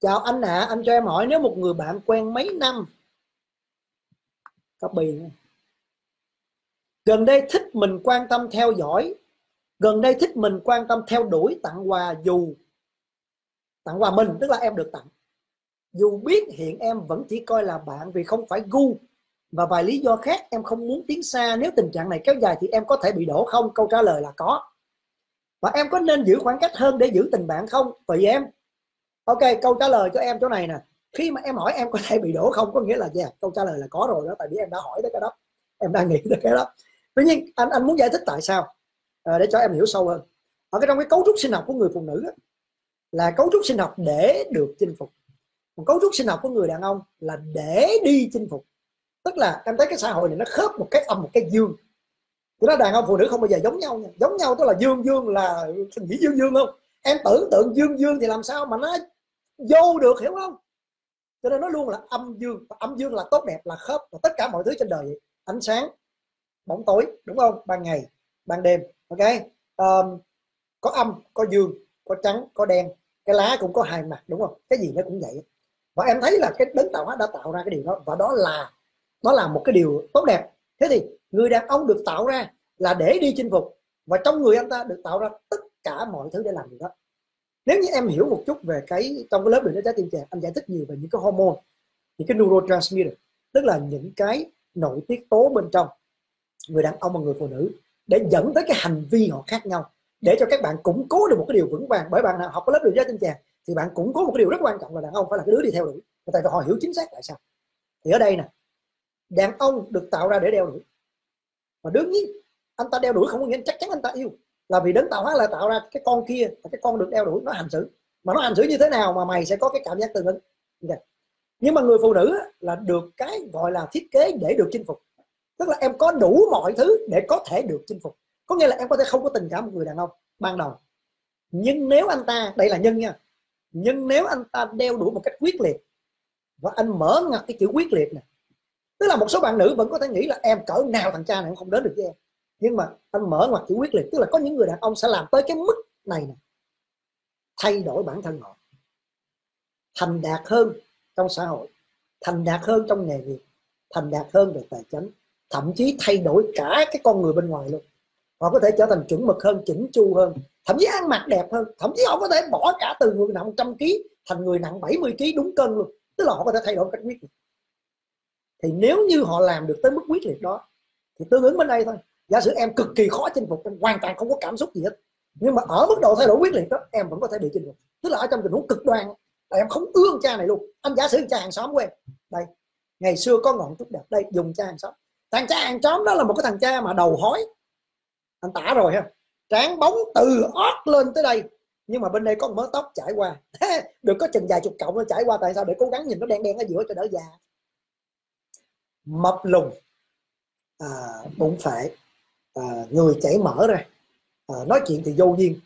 chào anh ạ à, anh cho em hỏi nếu một người bạn quen mấy năm? Copy. Gần đây thích mình quan tâm theo dõi. Gần đây thích mình quan tâm theo đuổi tặng quà dù tặng quà mình tức là em được tặng. Dù biết hiện em vẫn chỉ coi là bạn vì không phải gu. Và vài lý do khác em không muốn tiến xa. Nếu tình trạng này kéo dài thì em có thể bị đổ không? Câu trả lời là có. Và em có nên giữ khoảng cách hơn để giữ tình bạn không? Tùy em ok câu trả lời cho em chỗ này nè. Khi mà em hỏi em có thể bị đổ không có nghĩa là gì yeah, câu trả lời là có rồi đó tại vì em đã hỏi tới cái đó. Em đang nghĩ tới cái đó. Tuy nhiên anh anh muốn giải thích tại sao? À, để cho em hiểu sâu hơn. Ở cái trong cái cấu trúc sinh học của người phụ nữ á, là cấu trúc sinh học để được chinh phục. Còn cấu trúc sinh học của người đàn ông là để đi chinh phục. Tức là em thấy cái xã hội này nó khớp một cái âm một cái dương. Thì nó đàn ông phụ nữ không bao giờ giống nhau nha. Giống nhau tức là dương dương là nghĩ dương dương không? Em tưởng tượng dương dương thì làm sao mà nó vô được hiểu không? Cho nên nó luôn là âm dương và âm dương là tốt đẹp là khớp và tất cả mọi thứ trên đời ánh sáng bóng tối đúng không? Ban ngày ban đêm ok? Um, có âm có dương có trắng có đen cái lá cũng có hai mặt đúng không? Cái gì nó cũng vậy. Và em thấy là cái đấng tạo hóa đã tạo ra cái điều đó và đó là đó là một cái điều tốt đẹp. Thế thì người đàn ông được tạo ra là để đi chinh phục và trong người anh ta được tạo ra tất cả mọi thứ để làm điều đó nếu như em hiểu một chút về cái, trong cái lớp đường trái tim trẻ, anh giải thích nhiều về những cái hormone, những cái neurotransmitter, tức là những cái nội tiết tố bên trong, người đàn ông và người phụ nữ, để dẫn tới cái hành vi họ khác nhau, để cho các bạn củng cố được một cái điều vững vàng. Bởi bạn nào học cái lớp đường trái tim trẻ thì bạn củng cố một cái điều rất quan trọng là đàn ông phải là cái đứa đi theo đuổi tại vì họ hiểu chính xác tại sao. Thì ở đây nè, đàn ông được tạo ra để đeo đuổi. Và đương nhiên, anh ta đeo đuổi không có nghĩa chắc chắn anh ta yêu là vì đấng tạo hóa là tạo ra cái con kia cái con được đeo đuổi nó hành xử. Mà nó hành xử như thế nào mà mày sẽ có cái cảm giác tương ứng. Okay. nhưng mà người phụ nữ là được cái gọi là thiết kế để được chinh phục. Tức là em có đủ mọi thứ để có thể được chinh phục. Có nghĩa là em có thể không có tình cảm một người đàn ông ban đầu. Nhưng nếu anh ta, đây là nhân nha. Nhưng nếu anh ta đeo đuổi một cách quyết liệt và anh mở ngặt cái chữ quyết liệt này, tức là một số bạn nữ vẫn có thể nghĩ là em cỡ nào thằng cha này cũng không đến được với em nhưng mà anh mở ngoặt chữ quyết liệt, tức là có những người đàn ông sẽ làm tới cái mức này nè. Thay đổi bản thân họ. Thành đạt hơn trong xã hội, thành đạt hơn trong nghề nghiệp, thành đạt hơn về tài chính, thậm chí thay đổi cả cái con người bên ngoài luôn. Họ có thể trở thành chuẩn mực hơn, chỉnh chu hơn, thậm chí ăn mặc đẹp hơn, thậm chí họ có thể bỏ cả từ người nặng 100 kg thành người nặng 70 kg đúng cân luôn. Tức là họ có thể thay đổi cách quyết liệt. Thì nếu như họ làm được tới mức quyết liệt đó, thì tương ứng bên đây thôi giả sử em cực kỳ khó chinh phục em hoàn toàn không có cảm xúc gì hết. Nhưng mà ở mức độ thay đổi quyết liệt đó em vẫn có thể bị chinh phục. Tức là ở trong tình huống cực đoan là em không ưa cha này luôn. Anh giả sử cha hàng xóm của em đây ngày xưa có ngọn trúc đẹp đây dùng cha hàng xóm. Thằng cha hàng xóm đó là một cái thằng cha mà đầu hói. Anh tả rồi ha trán bóng từ ót lên tới đây. Nhưng mà bên đây có một mớ tóc trải qua. Được có chừng vài chục cộng nó trải qua tại sao? Để cố gắng nhìn nó đen đen ở giữa cho đỡ già mập lùn à, bụng phệ à, người chảy mở ra. À, nói chuyện thì vô duyên.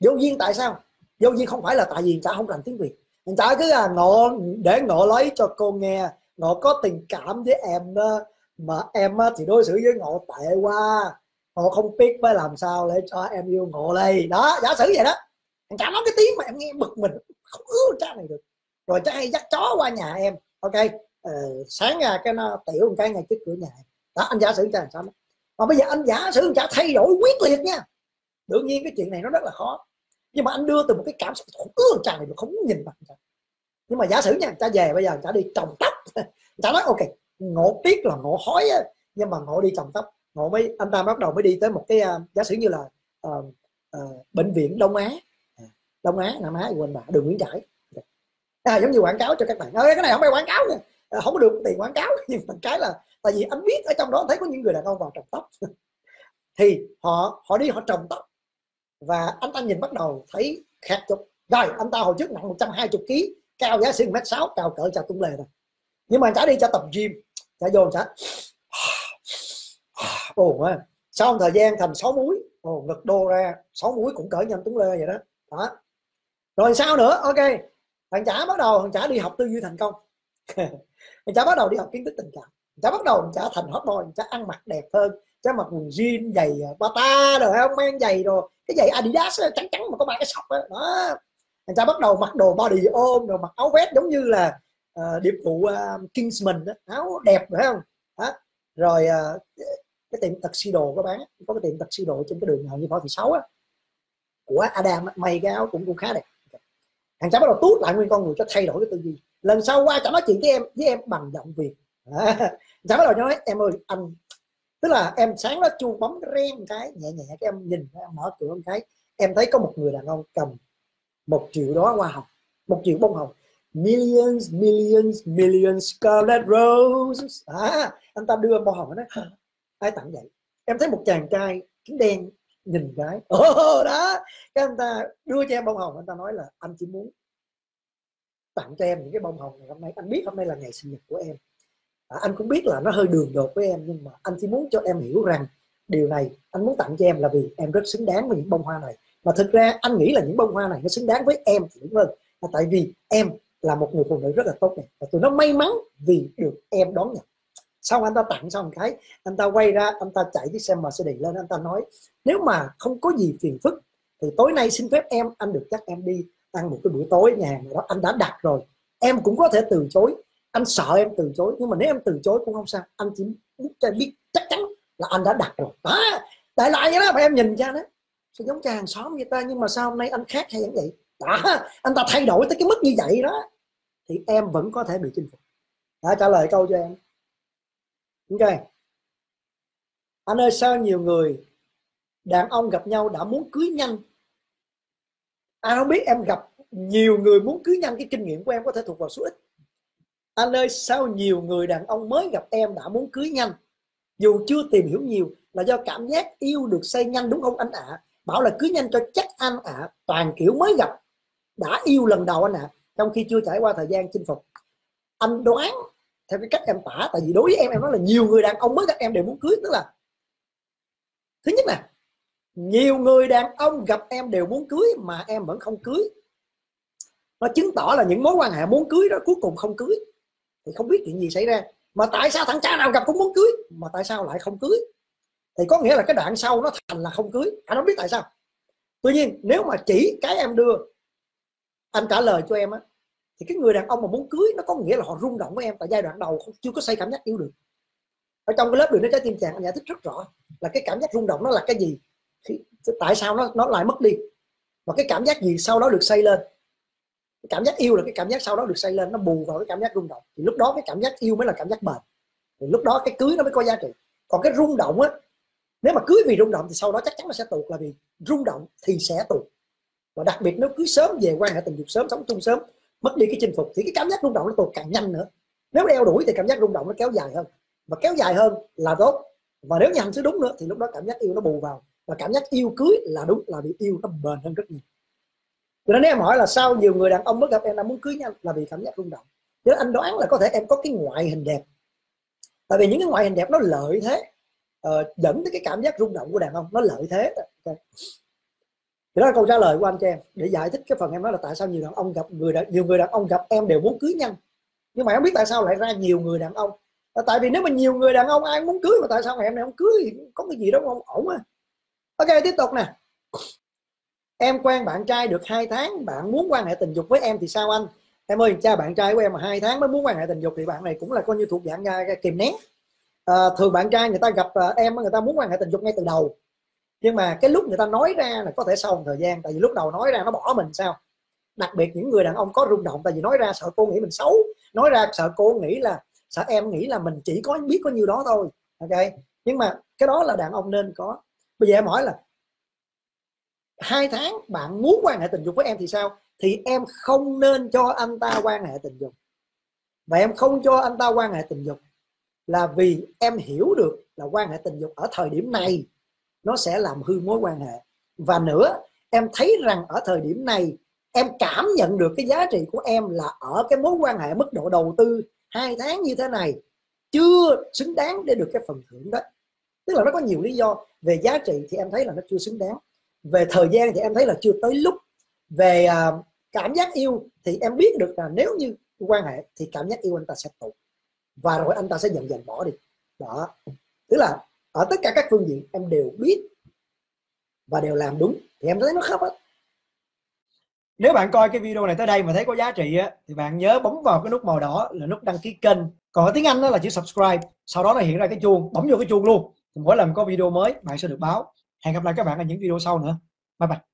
Vô duyên tại sao? Vô duyên không phải là tại vì chả không rành tiếng việt. Anh chả cứ là ngộ để ngộ lấy cho cô nghe. Ngộ có tình cảm với em mà em thì đối xử với ngộ tệ quá. Ngộ không biết phải làm sao để cho em yêu ngộ đây. Đó giả sử vậy đó. Anh chả nói cái tiếng mà em nghe bực mình không ưa cha này được. Rồi cha hay dắt chó qua nhà em. Ok ờ, sáng ra cái nó tiểu một cái ngay trước cửa nhà đó anh giả sử cha làm sao đó mà bây giờ anh giả sử cha thay đổi quyết liệt nha. Đương nhiên cái chuyện này nó rất là khó. Nhưng mà anh đưa từ một cái cảm xúc không ưa cha này mà không nhìn mặt cha nhưng mà giả sử nha cha về bây giờ trả đi trồng tóc. Trả nói ok ngộ tiếc là ngộ hói á, nhưng mà ngộ đi trồng tóc. Ngộ mới anh ta bắt đầu mới đi tới một cái uh, giả sử như là uh, uh, bệnh viện đông á. À, đông á nam á quên bà đường nguyễn trãi. À, giống như quảng cáo cho các bạn. Ơi cái này không phải quảng cáo nè. Ờ, không có được tiền quảng cáo. Nhưng mà cái là tại vì anh biết ở trong đó thấy có những người đàn ông vào trồng tóc. Thì họ họ đi họ trồng tóc. Và anh ta nhìn bắt đầu thấy khác chút. Rồi, anh ta hồi trước nặng 120 kg cao giá xuyên mét sáu, cao cỡ chà tung lề rồi nhưng mà chả đi cho tập gym, chả vô chả ồ quá. Sau một thời gian thành 6 múi, ồ, ngực đô ra 6 múi cũng cỡ nhanh tung lê vậy đó. Đó. Rồi sao nữa? Ok. Thằng chả bắt đầu, thằng chả đi học tư duy thành công. mình chả bắt đầu đi học kiến thức tình cảm. Chả bắt đầu chả thành hot boy chả ăn mặc đẹp hơn chả mặc quần jean giày ờ, bata rồi không? Mang giày rồi cái giày adidas trắng trắng mà có ba cái sọc đó, đó. Mình ta bắt đầu mặc đồ body ôm rồi mặc áo vest giống như là uh, điệp vụ uh, ờ, Kingsman đó. áo đẹp phải không? Đó. rồi uh, cái tiệm tuxedo có bán có cái tiệm tuxedo trên cái đường nào như võ thị sáu á. Của Adam may cái áo cũng cũng khá đẹp. Thằng cháu bắt đầu tút lại nguyên con người cho thay đổi cái tư duy lần sau qua chả nói chuyện với em với em bằng giọng việt. À, cháu bắt đầu nói em ơi anh tức là em sáng nó chu bấm ren cái nhẹ nhẹ cái em nhìn em mở cửa một cái em thấy có một người đàn ông cầm một triệu đó hoa hồng một triệu bông hồng. Millions millions millions scarlet roses. À, anh ta đưa bông hồng nó ai tặng vậy? Em thấy một chàng trai kính đen nhìn cái oh, đó. Cái anh ta đưa cho em bông hồng anh ta nói là anh chỉ muốn tặng cho em những cái bông hồng ngày hôm nay. Anh biết hôm nay là ngày sinh nhật của em. À, anh cũng biết là nó hơi đường đột với em nhưng mà anh chỉ muốn cho em hiểu rằng điều này anh muốn tặng cho em là vì em rất xứng đáng với những bông hoa này. Mà thực ra anh nghĩ là những bông hoa này nó xứng đáng với em thì đúng hơn. Là tại vì em là một người phụ nữ rất là tốt này và tụi nó may mắn vì được em đón nhận. Xong anh ta tặng xong cái anh ta quay ra anh ta chạy chiếc xe Mercedes lên anh ta nói nếu mà không có gì phiền phức thì tối nay xin phép em anh được chắc em đi ăn một cái bữa tối nhà hàng đó, anh đã đặt rồi. Em cũng có thể từ chối. Anh sợ em từ chối, nhưng mà nếu em từ chối cũng không sao. Anh chỉ cho biết, chắc chắn là anh đã đặt rồi. Đó, đại loại vậy đó mà em nhìn ra đó. Sao giống cha hàng xóm vậy ta? Nhưng mà sao hôm nay anh khác hay vậy? Đó, anh ta thay đổi tới cái mức như vậy đó. Thì em vẫn có thể bị chinh phục. Đã trả lời câu cho em. Ok. Anh ơi, sao nhiều người đàn ông gặp nhau đã muốn cưới nhanh anh không biết em gặp nhiều người muốn cưới nhanh cái kinh nghiệm của em có thể thuộc vào số ít anh ơi, sao nhiều người đàn ông mới gặp em đã muốn cưới nhanh dù chưa tìm hiểu nhiều, là do cảm giác yêu được xây nhanh, đúng không anh ạ à? bảo là cưới nhanh cho chắc anh ạ à. toàn kiểu mới gặp, đã yêu lần đầu anh ạ à. trong khi chưa trải qua thời gian chinh phục anh đoán theo cái cách em tả, tại vì đối với em em nói là nhiều người đàn ông mới gặp em đều muốn cưới, tức là, thứ nhất là nhiều người đàn ông gặp em đều muốn cưới mà em vẫn không cưới. Nó chứng tỏ là những mối quan hệ muốn cưới đó cuối cùng không cưới. Thì không biết chuyện gì xảy ra. Mà tại sao thằng cha nào gặp cũng muốn cưới, mà tại sao lại không cưới? Thì có nghĩa là cái đoạn sau nó thành là không cưới. Anh không biết tại sao. Tuy nhiên, nếu mà chỉ cái em đưa, anh trả lời cho em á, thì cái người đàn ông mà muốn cưới nó có nghĩa là họ rung động với em tại giai đoạn đầu, không, chưa có xây cảm giác yêu được ở trong cái lớp đường nó trái tim chàng, anh giải thích rất rõ là cái cảm giác rung động nó là cái gì tại sao nó nó lại mất đi? Và cái cảm giác gì sau đó được xây lên? Cái cảm giác yêu là cái cảm giác sau đó được xây lên, nó bù vào cái cảm giác rung động. Thì lúc đó cái cảm giác yêu mới là cảm giác bền. Thì lúc đó cái cưới nó mới có giá trị. Còn cái rung động á, nếu mà cưới vì rung động thì sau đó chắc chắn nó sẽ tụt, là vì rung động thì sẽ tụt. Và đặc biệt nếu cưới sớm, về quan hệ tình dục sớm, sống chung sớm, mất đi cái chinh phục thì cái cảm giác rung động nó tụt càng nhanh nữa. Nếu đeo đuổi thì cảm giác rung động nó kéo dài hơn. Và kéo dài hơn là tốt. Và nếu như hành xử đúng nữa thì lúc đó cảm giác yêu nó bù vào và cảm giác yêu cưới là đúng là bị yêu nó bền hơn rất nhiều. Cho nên em hỏi là sao nhiều người đàn ông mới gặp em đã muốn cưới nhau là vì cảm giác rung động. Chứ anh đoán là có thể em có cái ngoại hình đẹp. Tại vì những cái ngoại hình đẹp nó lợi thế uh, dẫn tới cái cảm giác rung động của đàn ông. Nó lợi thế. Okay. thì đó là câu trả lời của anh cho em. Để giải thích cái phần em nói là tại sao nhiều đàn ông gặp người đàn, nhiều người đàn ông gặp em đều muốn cưới nhanh nhưng mà em biết tại sao lại ra nhiều người đàn ông. Tại vì nếu mà nhiều người đàn ông ai muốn cưới mà tại sao em này không cưới? Có cái gì đó không ổn à? Ok tiếp tục nè. Em quen bạn trai được hai tháng bạn muốn quan hệ tình dục với em thì sao anh? Em ơi cha bạn trai của em mà hai tháng mới muốn quan hệ tình dục thì bạn này cũng là coi như thuộc dạng à, kìm nén. À, thường bạn trai người ta gặp ờ, em người ta muốn quan hệ tình dục ngay từ đầu. Nhưng mà cái lúc người ta nói ra là có thể sau một thời gian tại vì lúc đầu nói ra nó bỏ mình sao? Đặc biệt những người đàn ông có rung động tại vì nói ra sợ cô nghĩ mình xấu nói ra sợ cô nghĩ là sợ em nghĩ là mình chỉ có biết có nhiêu đó thôi ok? Nhưng mà cái đó là đàn ông nên có bây giờ em hỏi là hai tháng bạn muốn quan hệ tình dục với em thì sao? Thì em không nên cho anh ta quan hệ tình dục. Và em không cho anh ta quan hệ tình dục là vì em hiểu được là quan hệ tình dục ở thời điểm này nó sẽ làm hư mối quan hệ. Và nữa, em thấy rằng ở thời điểm này em cảm nhận được cái giá trị của em là ở cái mối quan hệ mức độ đầu tư hai tháng như thế này chưa xứng đáng để được cái phần thưởng đó tức là nó có nhiều lý do. Về giá trị thì em thấy là nó chưa xứng đáng. Về thời gian thì em thấy là chưa tới lúc. Về uh, cảm giác yêu thì em biết được là nếu như quan hệ thì cảm giác yêu anh ta sẽ tụt. Và rồi anh ta sẽ dần dần bỏ đi. Đó. Tức là ở tất cả các phương diện em đều biết và đều làm đúng thì em thấy nó khóc hết nếu bạn coi cái video này tới đây mà thấy có giá trị á thì bạn nhớ bấm vào cái nút màu đỏ là nút đăng ký kênh. Còn ở tiếng anh đó là chữ subscribe. Sau đó nó hiện ra cái chuông bấm vô cái chuông luôn mỗi lần có video mới, bạn sẽ được báo. Hẹn gặp lại các bạn ở những video sau nữa. Bye bye.